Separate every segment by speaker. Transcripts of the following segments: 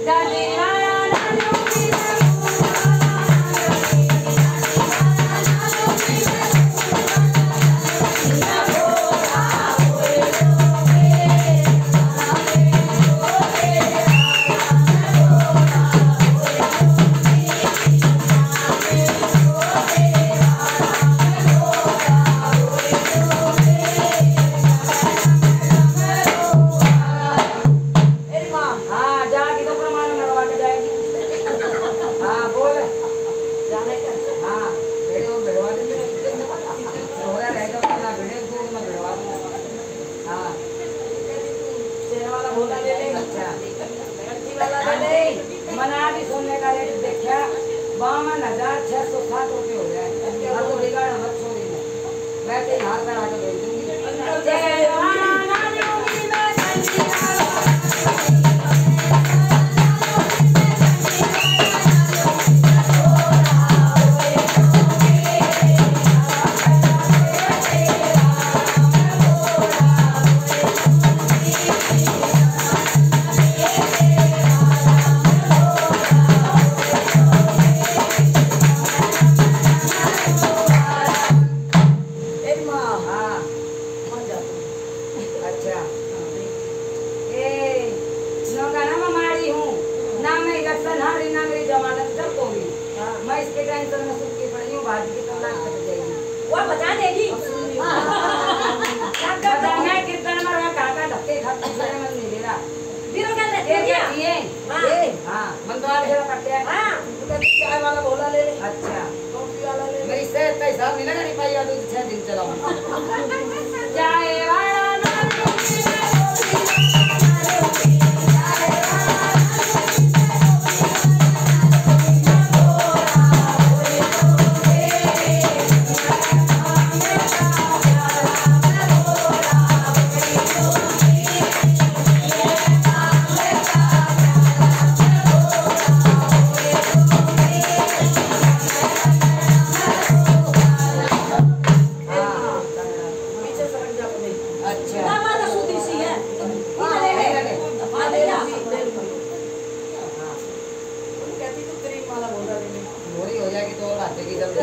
Speaker 1: इस
Speaker 2: कच्ची वाला ले
Speaker 1: हाँ मना भी सोने का रेट देखा, बावन हज़ार छह सौ सात रुपये हो गया। अब तो बिगाड़ मत छोड़ी मैं तो हाथ में आगे भेज दूँगी। हाँ मैं इसके टेंशन में सुख की पड़ी हूँ भाजी की तलाक कट जाएगी।
Speaker 3: वो बचा देगी।
Speaker 1: पता मैं कीर्तन में रहा काका धक्के खाते फिर मन नहीं ले रहा
Speaker 3: बीरो का ले हाँ।
Speaker 1: ये हाँ। मन तो आज कटे
Speaker 3: हाँ।
Speaker 2: तू चाय वाला भोला ले ले।
Speaker 1: अच्छा।
Speaker 2: कॉफ़ी वाला ले
Speaker 1: मेरी सेहत का हिसाब नहीं लगा नहीं पाई याद छह दिन चलाऊं चाय वाला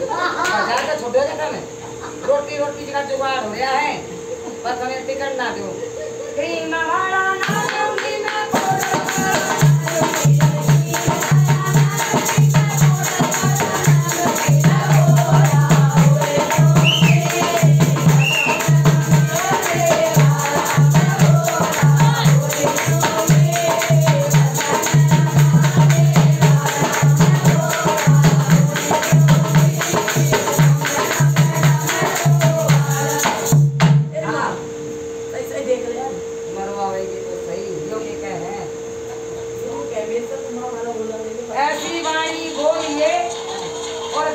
Speaker 1: बातें की का छोटे जाता मैं। रोटी रोटी का जुगाड़ हो गया है पर हमें टिकट ना दो।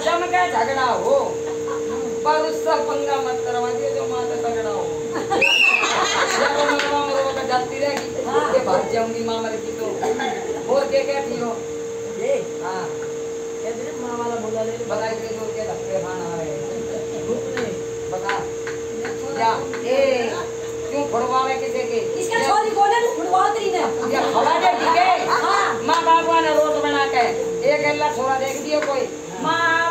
Speaker 1: जम के झगड़ा हो? पर उससे पंगा मत करवाइए जो माँ झगड़ा हो. जाती रहेगी ये भाग जाऊँगी माँ मर की तो और क्या कहती हो
Speaker 2: ये
Speaker 1: हाँ
Speaker 2: कहते हैं माँ वाला भोला ले ले
Speaker 1: बता इतने दूर के धक्के खाना है बता क्या ए क्यों फड़वावे किसी के?
Speaker 3: इसका छोरी को ने फुटवातरी ने.
Speaker 1: ये हवा दे ठीक है
Speaker 3: हाँ.
Speaker 1: माँ बाबा ने रोट बना के एक अल्लाह छोरा देख दियो कोई. माँ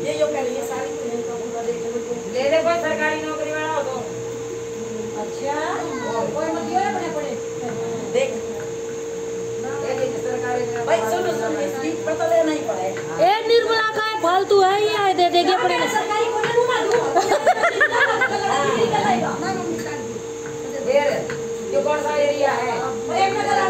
Speaker 3: ये जो कर ये सारी ले ले
Speaker 4: कोई सरकारी नौकरी वाला हो तो अच्छा
Speaker 3: कोई मत दियो अपने पड़े देख भाई सुनो सुनो इसकी
Speaker 4: पता ले नहीं पड़े ए निर्मला का
Speaker 1: फालतू है
Speaker 2: ये आए दे देगी अपने सरकारी को दे दूँगा
Speaker 1: दूँ देर ये कौन सा
Speaker 5: एरिया है एक नगर